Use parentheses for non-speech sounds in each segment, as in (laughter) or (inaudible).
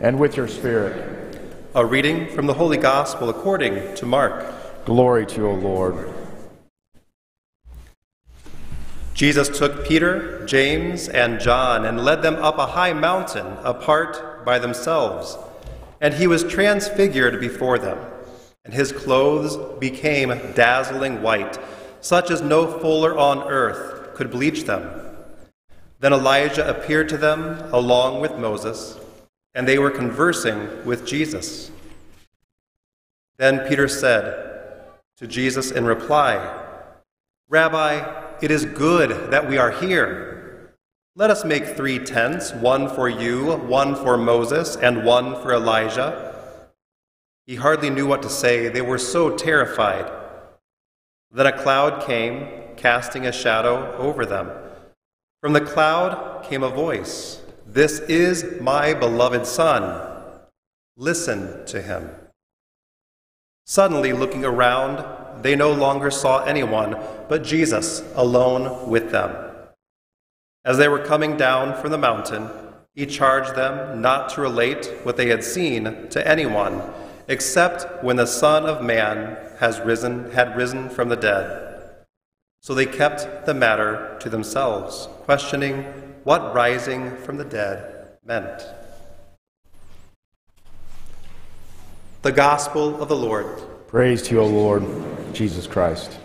And with your spirit, A reading from the Holy Gospel according to Mark. glory to you, O Lord. Jesus took Peter, James, and John and led them up a high mountain apart by themselves. And he was transfigured before them, and his clothes became dazzling white, such as no fuller on earth could bleach them. Then Elijah appeared to them along with Moses, and they were conversing with Jesus. Then Peter said to Jesus in reply, Rabbi, it is good that we are here. Let us make three tents one for you, one for Moses, and one for Elijah. He hardly knew what to say. They were so terrified. Then a cloud came, casting a shadow over them. From the cloud came a voice This is my beloved Son. Listen to him. Suddenly, looking around, they no longer saw anyone but Jesus alone with them. As they were coming down from the mountain, he charged them not to relate what they had seen to anyone, except when the Son of Man has risen, had risen from the dead. So they kept the matter to themselves, questioning what rising from the dead meant. The Gospel of the Lord. Praise to you, O Lord Jesus Christ.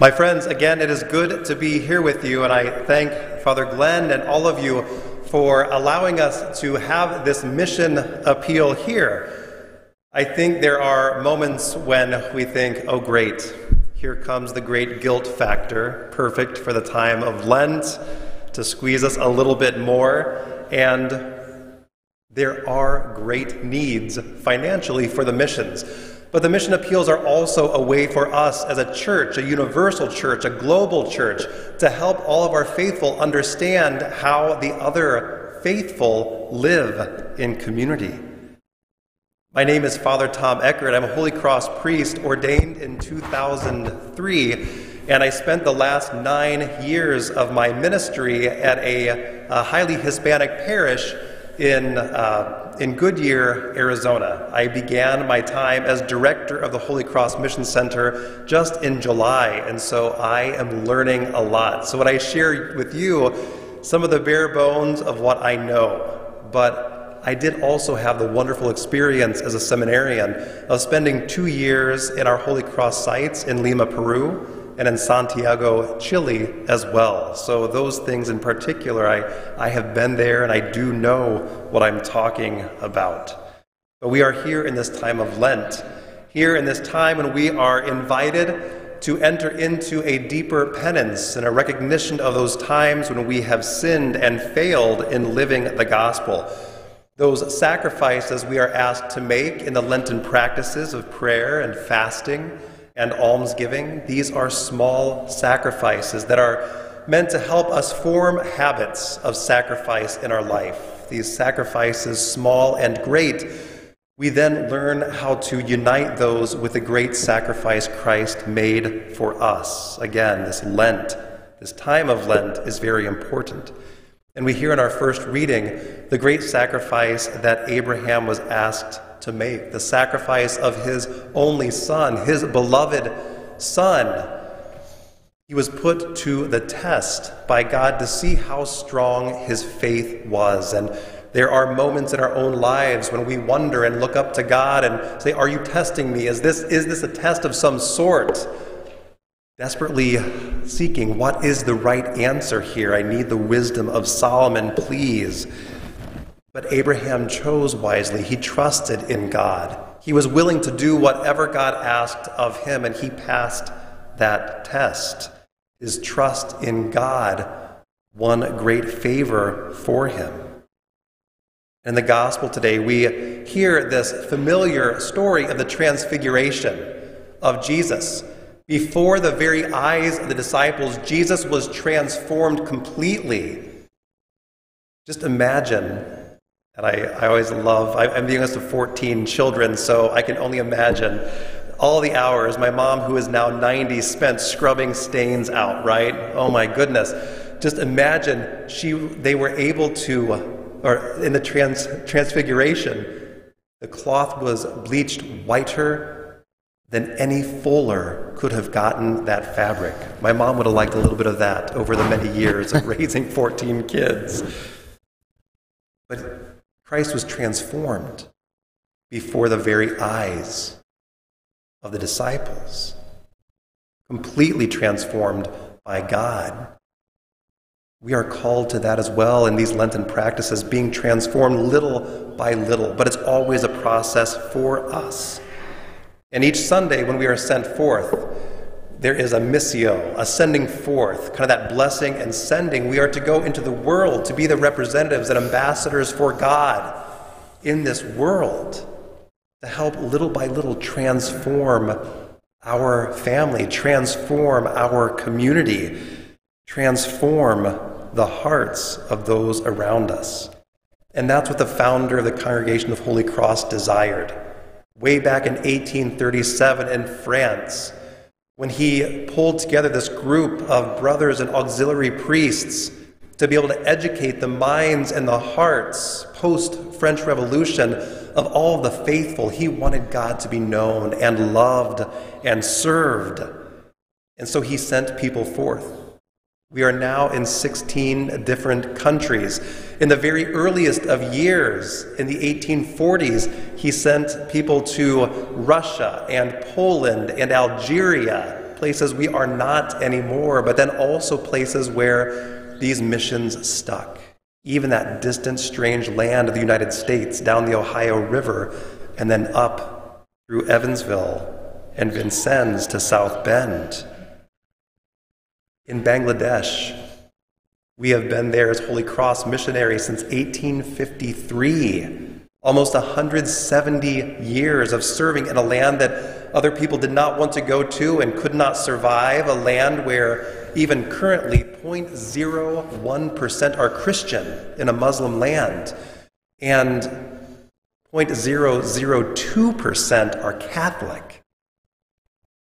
My friends, again, it is good to be here with you, and I thank Father Glenn and all of you for allowing us to have this mission appeal here. I think there are moments when we think, oh, great, here comes the great guilt factor, perfect for the time of Lent, to squeeze us a little bit more. And there are great needs financially for the missions. But the mission appeals are also a way for us as a church, a universal church, a global church, to help all of our faithful understand how the other faithful live in community. My name is Father Tom Eckert. I'm a Holy Cross priest ordained in 2003, and I spent the last nine years of my ministry at a, a highly Hispanic parish in, uh, in Goodyear, Arizona. I began my time as director of the Holy Cross Mission Center just in July, and so I am learning a lot. So, what I share with you, some of the bare bones of what I know, but I did also have the wonderful experience as a seminarian of spending two years in our Holy Cross sites in Lima, Peru, and in Santiago, Chile as well. So, those things in particular, I, I have been there and I do know what I'm talking about. But we are here in this time of Lent, here in this time when we are invited to enter into a deeper penance and a recognition of those times when we have sinned and failed in living the gospel. Those sacrifices we are asked to make in the Lenten practices of prayer and fasting and almsgiving, these are small sacrifices that are meant to help us form habits of sacrifice in our life. These sacrifices, small and great, we then learn how to unite those with the great sacrifice Christ made for us. Again, this Lent, this time of Lent, is very important. And we hear in our first reading the great sacrifice that Abraham was asked to make the sacrifice of his only son, his beloved son. He was put to the test by God to see how strong his faith was. And there are moments in our own lives when we wonder and look up to God and say, Are you testing me? Is this, is this a test of some sort? Desperately seeking, what is the right answer here? I need the wisdom of Solomon, please. But Abraham chose wisely. He trusted in God. He was willing to do whatever God asked of him, and he passed that test. His trust in God won great favor for him. In the gospel today, we hear this familiar story of the transfiguration of Jesus. Before the very eyes of the disciples, Jesus was transformed completely. Just imagine, and I, I always love, I, I'm the youngest of 14 children, so I can only imagine all the hours my mom, who is now 90, spent scrubbing stains out, right? Oh my goodness. Just imagine she, they were able to, or in the trans, transfiguration, the cloth was bleached whiter than any fuller could have gotten that fabric. My mom would have liked a little bit of that over the many years of (laughs) raising 14 kids. But Christ was transformed before the very eyes of the disciples, completely transformed by God. We are called to that as well in these Lenten practices, being transformed little by little, but it's always a process for us. And each Sunday, when we are sent forth, there is a missio, a sending forth, kind of that blessing and sending. We are to go into the world to be the representatives and ambassadors for God in this world to help little by little transform our family, transform our community, transform the hearts of those around us. And that's what the founder of the Congregation of Holy Cross desired. Way back in 1837 in France, when he pulled together this group of brothers and auxiliary priests to be able to educate the minds and the hearts post French Revolution of all the faithful. He wanted God to be known and loved and served. And so he sent people forth. We are now in 16 different countries. In the very earliest of years, in the 1840s, he sent people to Russia and Poland and Algeria, places we are not anymore, but then also places where these missions stuck. Even that distant, strange land of the United States, down the Ohio River, and then up through Evansville and Vincennes to South Bend. In Bangladesh, we have been there as Holy Cross missionaries since 1853. Almost 170 years of serving in a land that other people did not want to go to and could not survive, a land where even currently 0.01% are Christian in a Muslim land, and 0.002% are Catholic.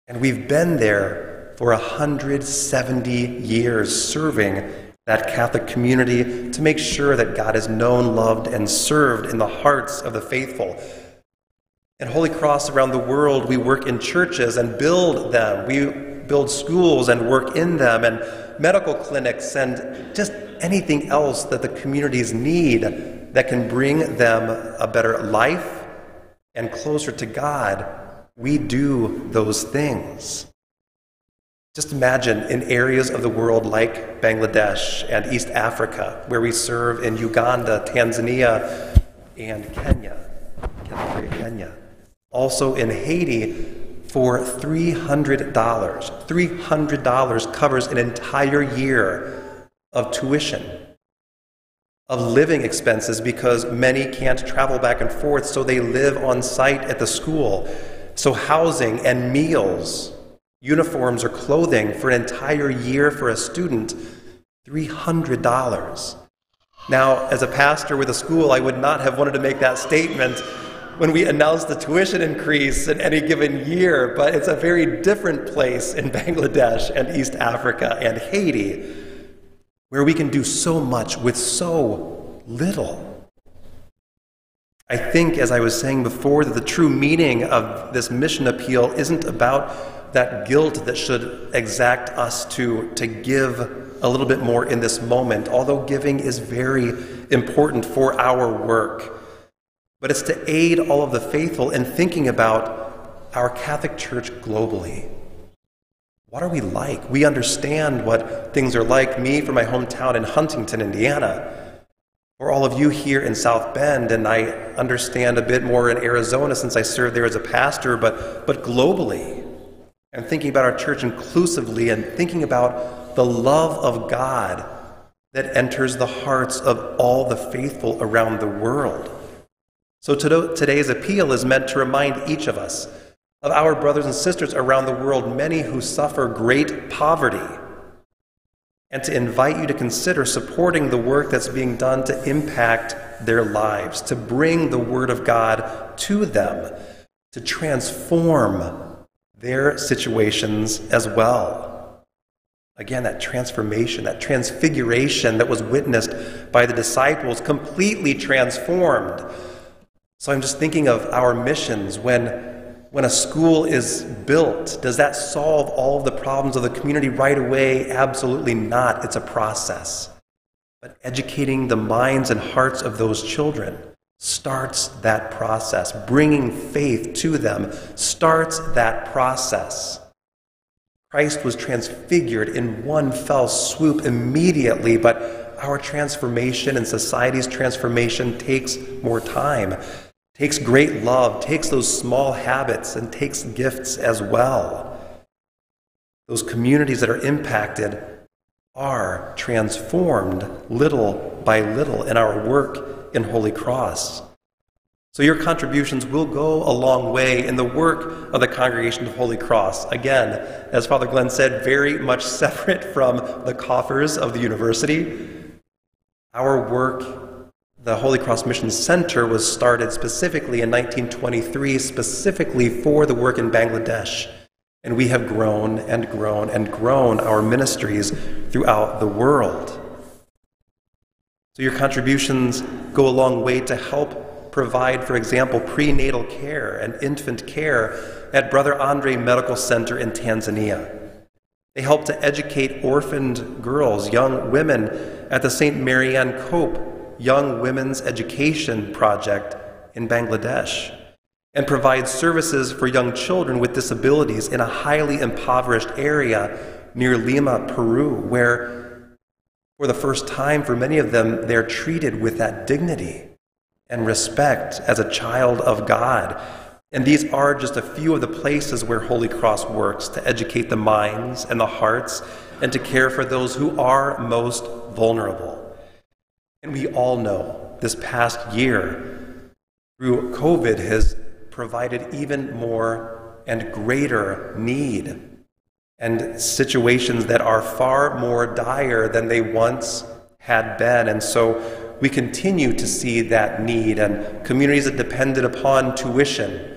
And we've been there for 170 years serving that Catholic community to make sure that God is known, loved, and served in the hearts of the faithful. At Holy Cross around the world, we work in churches and build them. We build schools and work in them, and medical clinics, and just anything else that the communities need that can bring them a better life and closer to God. We do those things. Just imagine in areas of the world like Bangladesh and East Africa, where we serve in Uganda, Tanzania, and Kenya. Kenya. Also in Haiti for $300. $300 covers an entire year of tuition, of living expenses, because many can't travel back and forth, so they live on site at the school. So, housing and meals uniforms or clothing for an entire year for a student, $300. Now, as a pastor with a school, I would not have wanted to make that statement when we announced the tuition increase in any given year, but it's a very different place in Bangladesh and East Africa and Haiti where we can do so much with so little. I think, as I was saying before, that the true meaning of this mission appeal isn't about that guilt that should exact us to, to give a little bit more in this moment, although giving is very important for our work. But it's to aid all of the faithful in thinking about our Catholic Church globally. What are we like? We understand what things are like. Me from my hometown in Huntington, Indiana. or all of you here in South Bend, and I understand a bit more in Arizona since I served there as a pastor, but, but globally, and thinking about our church inclusively and thinking about the love of God that enters the hearts of all the faithful around the world. So today's appeal is meant to remind each of us of our brothers and sisters around the world, many who suffer great poverty, and to invite you to consider supporting the work that's being done to impact their lives, to bring the Word of God to them, to transform their situations as well. Again, that transformation, that transfiguration that was witnessed by the disciples, completely transformed. So I'm just thinking of our missions when, when a school is built. Does that solve all of the problems of the community right away? Absolutely not. It's a process. But educating the minds and hearts of those children starts that process. Bringing faith to them starts that process. Christ was transfigured in one fell swoop immediately, but our transformation and society's transformation takes more time, takes great love, takes those small habits, and takes gifts as well. Those communities that are impacted are transformed little by little in our work in Holy Cross. So your contributions will go a long way in the work of the Congregation of Holy Cross. Again, as Father Glenn said, very much (laughs) separate from the coffers of the university. Our work, the Holy Cross Mission Center, was started specifically in 1923, specifically for the work in Bangladesh. And we have grown and grown and grown our ministries throughout the world. So your contributions go a long way to help provide, for example, prenatal care and infant care at Brother Andre Medical Center in Tanzania. They help to educate orphaned girls, young women at the St. Marianne Cope Young Women's Education Project in Bangladesh and provide services for young children with disabilities in a highly impoverished area near Lima, Peru, where for the first time for many of them they're treated with that dignity and respect as a child of God. And these are just a few of the places where Holy Cross works to educate the minds and the hearts and to care for those who are most vulnerable. And we all know this past year, through COVID, has provided even more and greater need and situations that are far more dire than they once had been. And so we continue to see that need, and communities that depended upon tuition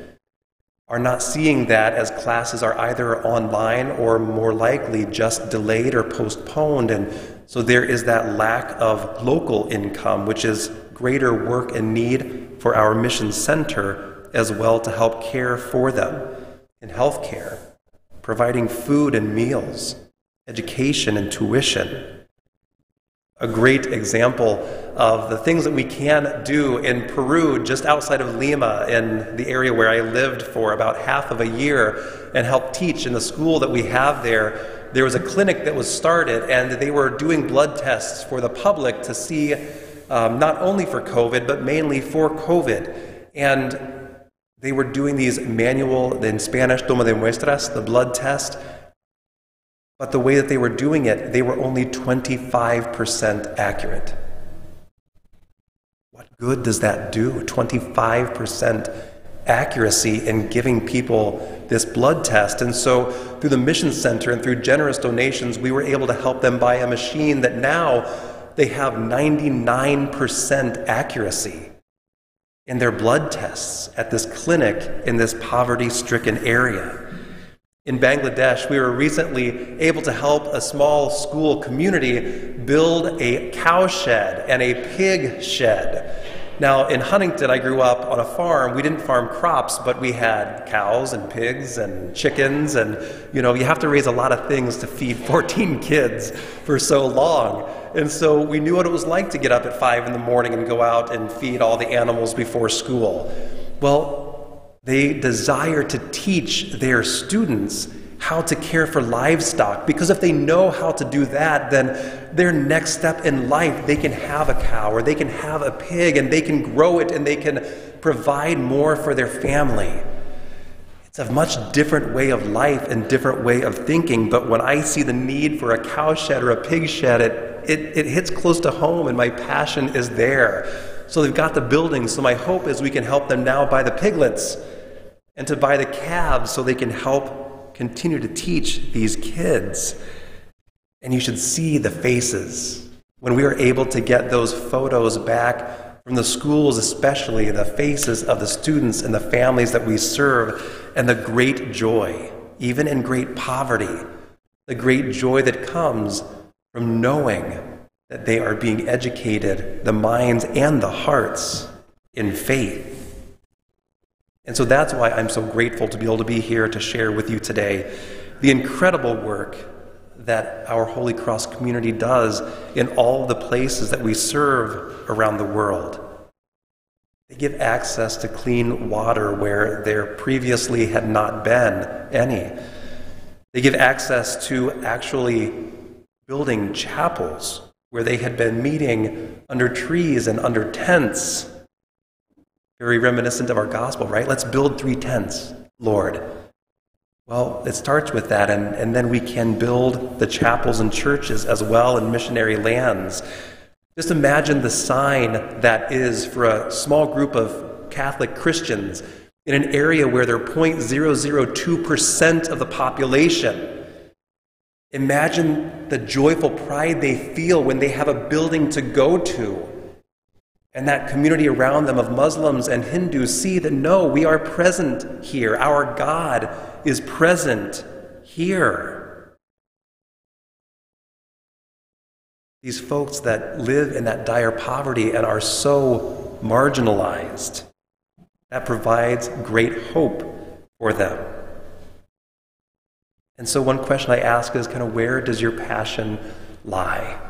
are not seeing that as classes are either online or more likely just delayed or postponed. And so there is that lack of local income, which is greater work and need for our mission center as well to help care for them in health care, providing food and meals, education and tuition a great example of the things that we can do in Peru, just outside of Lima, in the area where I lived for about half of a year and helped teach in the school that we have there. There was a clinic that was started, and they were doing blood tests for the public to see um, not only for COVID, but mainly for COVID. And they were doing these manual, in Spanish, toma de muestras, the blood test but the way that they were doing it, they were only 25% accurate. What good does that do? 25% accuracy in giving people this blood test. And so, through the Mission Center and through generous donations, we were able to help them buy a machine that now they have 99% accuracy in their blood tests at this clinic in this poverty stricken area in Bangladesh, we were recently able to help a small school community build a cow shed and a pig shed. Now, in Huntington, I grew up on a farm. We didn't farm crops, but we had cows and pigs and chickens, and you know, you have to raise a lot of things to feed (laughs) 14 kids for so long. And so we knew what it was like to get up at 5 in the morning and go out and feed all the animals before school. Well, they desire to teach their students how to care for livestock. Because if they know how to do that, then their next step in life, they can have a cow or they can have a pig and they can grow it and they can provide more for their family. It's a much different way of life and different way of thinking, but when I see the need for a cow shed or a pig shed, it, it, it hits close to home and my passion is there. So they've got the buildings, so my hope is we can help them now buy the piglets and to buy the calves so they can help continue to teach these kids. And you should see the faces. When we are able to get those photos back from the schools, especially the faces of the students and the families that we serve, and the great joy, even in great poverty, the great joy that comes from knowing that they are being educated, the minds and the hearts, in faith. And so that's why I'm so grateful to be able to be here to share with you today the incredible work that our Holy Cross community does in all the places that we serve around the world. They give access to clean water where there previously had not been any. They give access to actually building chapels where they had been meeting under trees and under tents. Very reminiscent of our gospel, right? Let's build three tents, Lord. Well, it starts with that, and, and then we can build the chapels and churches as well in missionary lands. Just imagine the sign that is for a small group of Catholic Christians in an area where they're 0.002% of the population. Imagine the joyful pride they feel when they have a building to go to. And that community around them of Muslims and Hindus see that no, we are present here. Our God is present here. These folks that live in that dire poverty and are so marginalized, that provides great hope for them. And so, one question I ask is kind of where does your passion lie?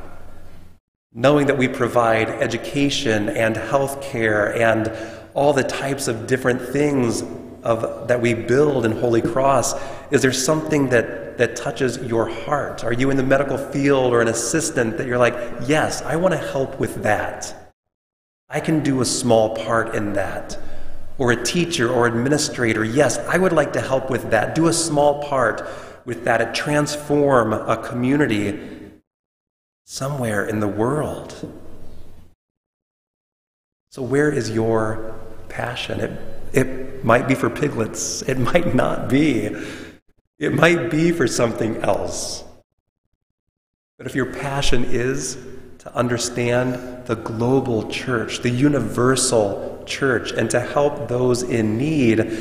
Knowing that we provide education and health care and all the types of different things of, that we build in Holy Cross, is there something that, that touches your heart? Are you in the medical field or an assistant that you're like, yes, I want to help with that? I can do a small part in that. Or a teacher or administrator, yes, I would like to help with that. Do a small part with that. It transform a community somewhere in the world. So, where is your passion? It, it might be for piglets, it might not be. It might be for something else. But if your passion is to understand the global church, the universal church, and to help those in need,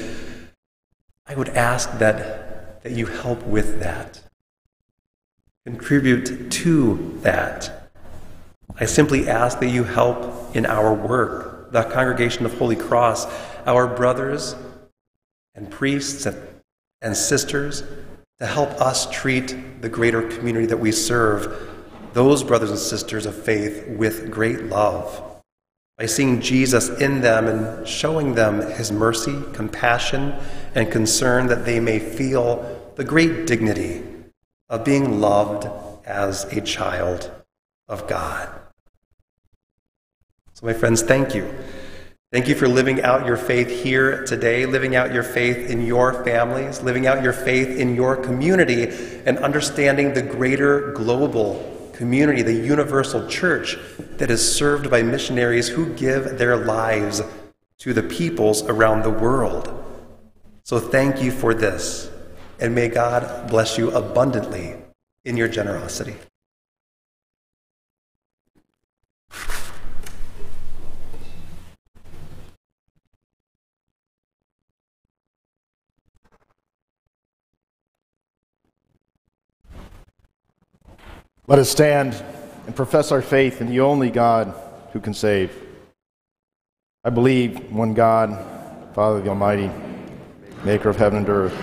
I would ask that, that you help with that. Contribute to that. I simply ask that you help in our work, the congregation of Holy Cross, our brothers and priests and sisters to help us treat the greater community that we serve, those brothers and sisters of faith, with great love. By seeing Jesus in them and showing them his mercy, compassion, and concern that they may feel the great dignity of being loved as a child of God. So, my friends, thank you. Thank you for living out your faith here today, living out your faith in your families, living out your faith in your community, and understanding the greater global community, the universal church that is served by missionaries who give their lives to the peoples around the world. So thank you for this, and may God bless you abundantly in your generosity. Let us stand and profess our faith in the only God who can save. I believe one God, Father the Almighty, maker of heaven and earth,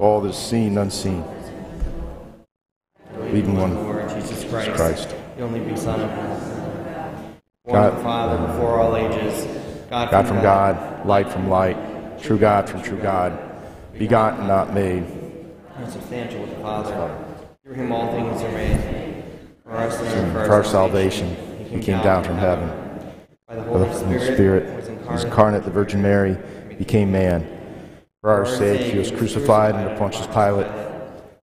all that is seen and unseen. Believe in one Lord Jesus Christ, Christ. the only begotten Son of God, God- the Father before all ages, God, God from God, light from light, true God from true God, begotten, not made, consubstantial with the Father. Through him all things are made. For our sin and For our salvation, he came down from heaven. By the For Holy Spirit, Spirit, was was incarnate, the Virgin Mary became man. For our sake, he was crucified under Pontius Pilate,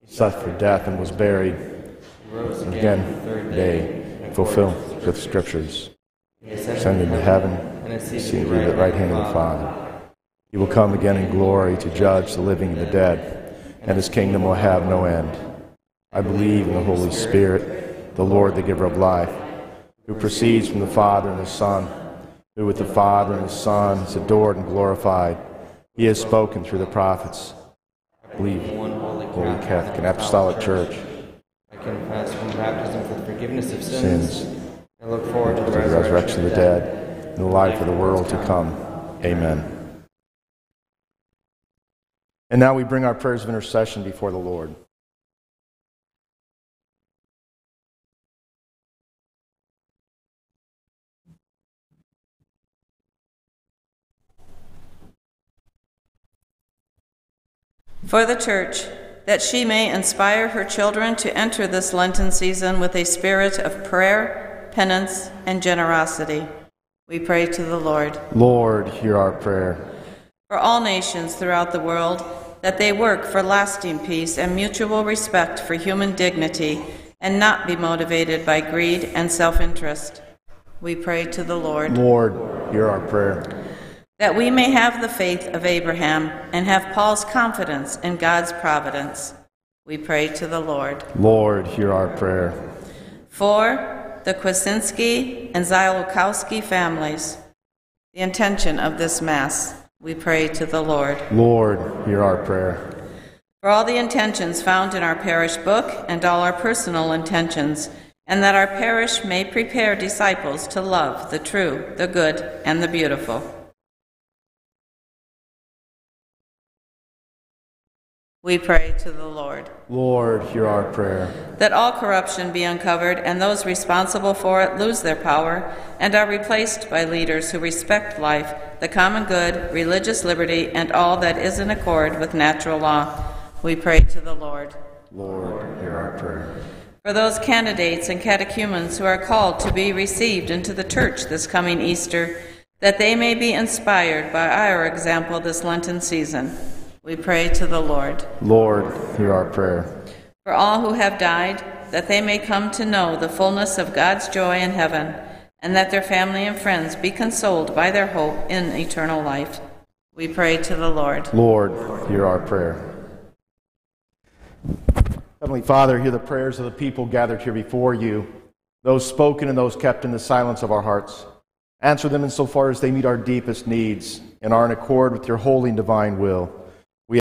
suffered death, and was buried. rose And again the third day, fulfilled the Scriptures. Ascended into heaven, and seated seated at at the right hand of the Father. He will come again in glory to judge the living and the dead, and his kingdom will have no end. I believe in the Holy Spirit, the Lord, the giver of life, who proceeds from the Father and the Son, who with the Father and the Son is adored and glorified. He has spoken through the prophets. I believe in one holy Holy Catholic and Apostolic Church, I confess from baptism for the forgiveness of sins. sins, I look forward to the resurrection of the dead, and the life of the world to come. Amen. And now we bring our prayers of intercession before the Lord. For the Church, that she may inspire her children to enter this Lenten season with a spirit of prayer, penance, and generosity. We pray to the Lord. Lord, hear our prayer. For all nations throughout the world, that they work for lasting peace and mutual respect for human dignity and not be motivated by greed and self interest. We pray to the Lord. Lord, hear our prayer. That we may have the faith of Abraham and have Paul's confidence in God's providence. We pray to the Lord. Lord, hear our prayer. For the Kwasinski and Zylokowski families, the intention of this Mass, we pray to the Lord. Lord, hear our prayer. For all the intentions found in our parish book and all our personal intentions, and that our parish may prepare disciples to love the true, the good, and the beautiful. We pray to the Lord. Lord, hear our prayer. that all corruption be uncovered and those responsible for it lose their power and are replaced by leaders who respect life, the common good, religious liberty, and all that is in accord with natural law. We pray to the Lord. Lord, hear our prayer. For those candidates and catechumens who are called to be received into the church this coming Easter, that they may be inspired by our example this Lenten season. We pray to the Lord. Lord, hear our prayer. for all who have died, that they may come to know the fullness of God's joy in heaven, and that their family and friends be consoled by their hope in eternal life. We pray to the Lord. Lord, hear our prayer. Heavenly Father, hear the prayers of the people gathered here before you, those spoken and those kept in the silence of our hearts. Answer them insofar as they meet our deepest needs and are in accord with your holy and divine will.